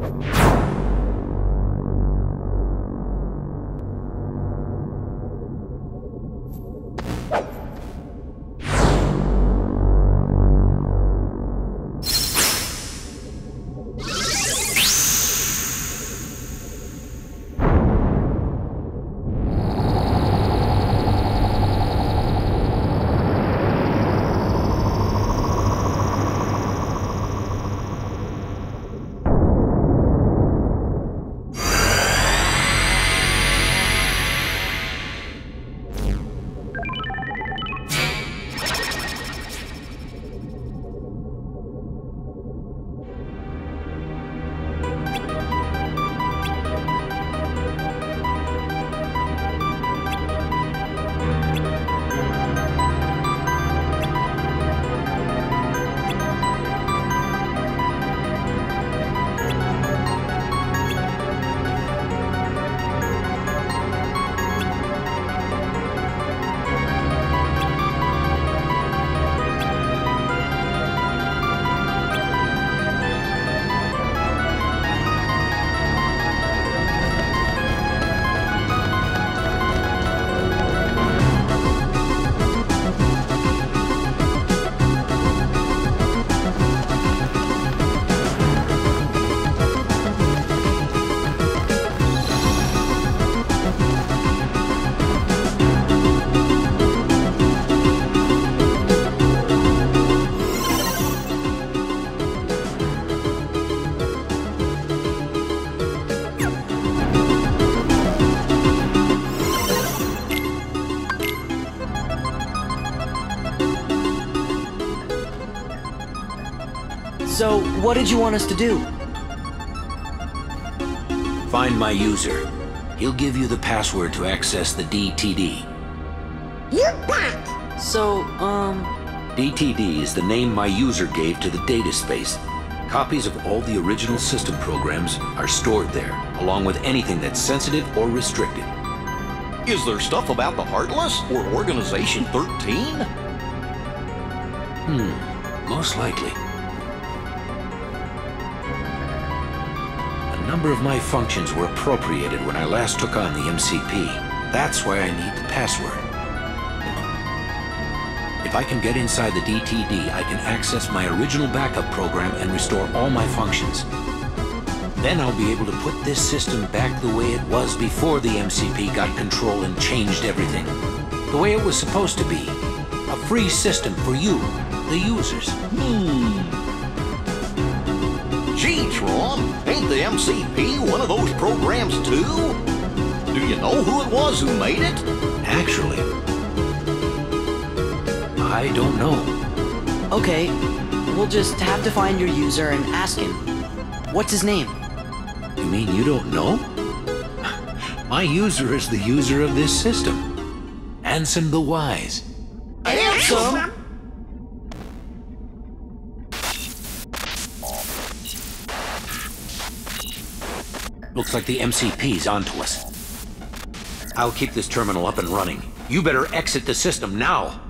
you. So, what did you want us to do? Find my user. He'll give you the password to access the DTD. You bet! So, um... DTD is the name my user gave to the data space. Copies of all the original system programs are stored there, along with anything that's sensitive or restricted. Is there stuff about the Heartless or Organization 13? Hmm, most likely. Number of my functions were appropriated when I last took on the MCP. That's why I need the password. If I can get inside the DTD, I can access my original backup program and restore all my functions. Then I'll be able to put this system back the way it was before the MCP got control and changed everything. The way it was supposed to be. A free system for you, the users. Hmm. Gee, Tron, ain't the MCP one of those programs too? Do you know who it was who made it? Actually, I don't know. Okay, we'll just have to find your user and ask him. What's his name? You mean you don't know? My user is the user of this system. Ansem the Wise. Ansem? Looks like the MCP's onto us. I'll keep this terminal up and running. You better exit the system now.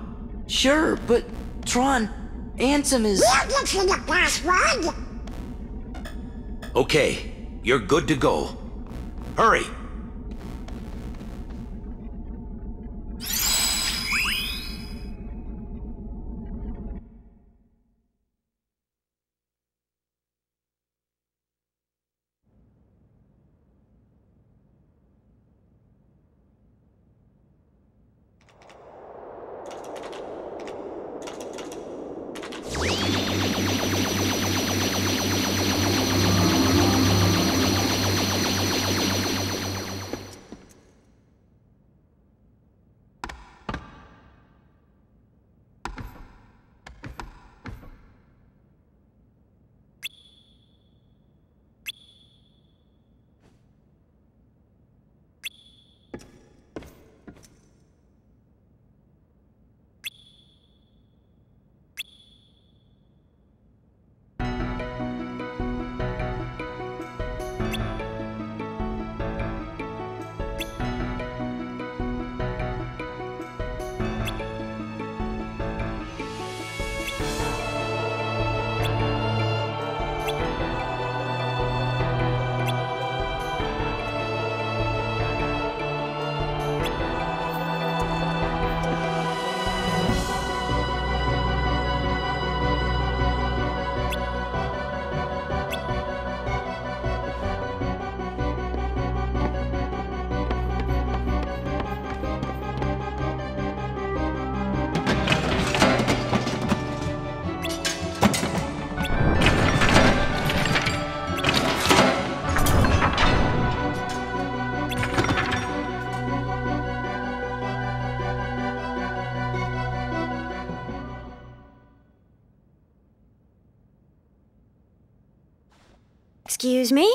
Sure, but Tron, Ansem is... We'll get you the password! Okay, you're good to go. Hurry! Excuse me?